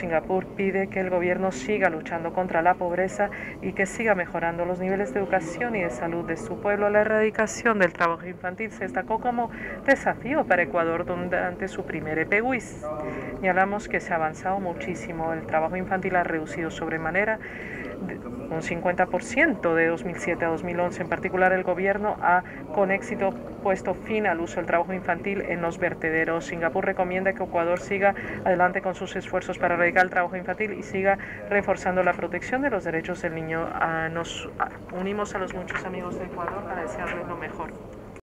Singapur pide que el gobierno siga luchando contra la pobreza y que siga mejorando los niveles de educación y de salud de su pueblo. La erradicación del trabajo infantil se destacó como desafío para Ecuador durante su primer EPWIS. Señalamos que se ha avanzado muchísimo. El trabajo infantil ha reducido sobremanera un 50% de 2007 a 2011. En particular, el gobierno ha con éxito puesto fin al uso del trabajo infantil en los vertederos. Singapur recomienda que Ecuador siga adelante con sus esfuerzos para erradicar el trabajo infantil y siga reforzando la protección de los derechos del niño. Ah, nos unimos a los muchos amigos de Ecuador para desearles lo mejor.